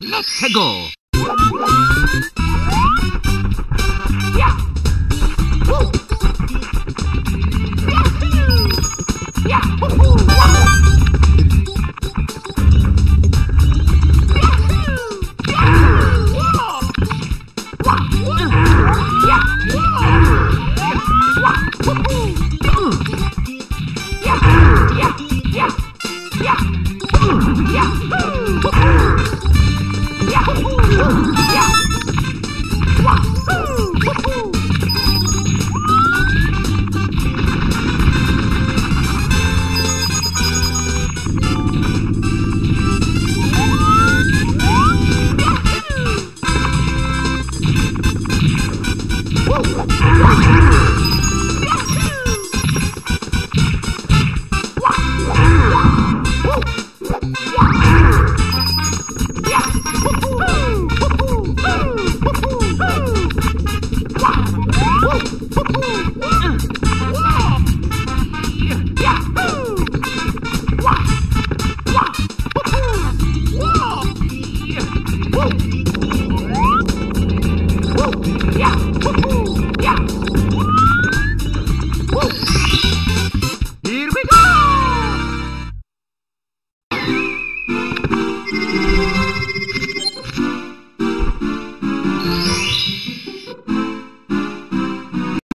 Let's go! Yeah! Ha! Yeah!